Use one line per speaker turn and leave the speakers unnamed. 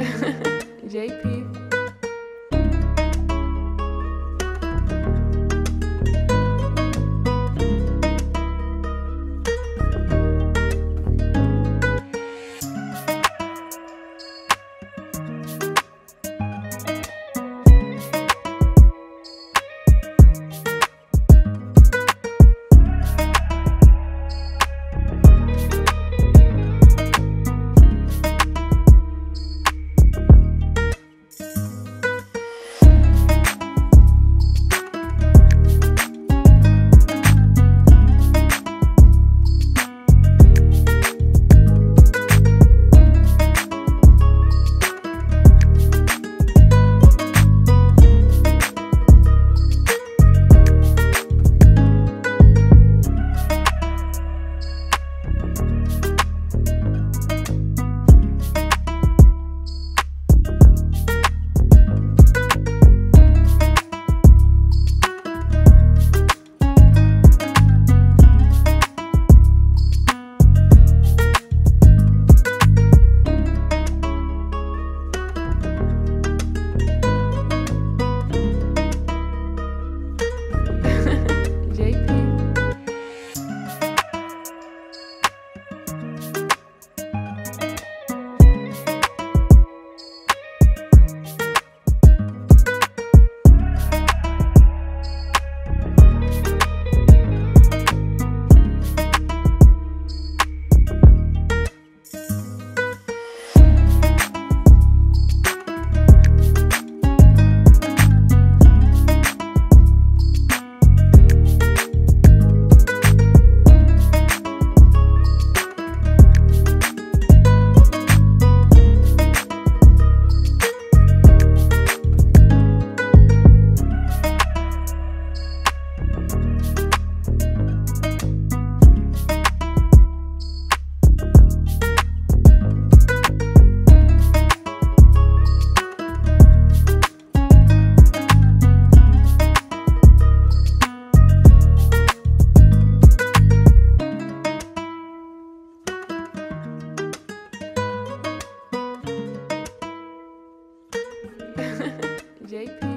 JP. JP.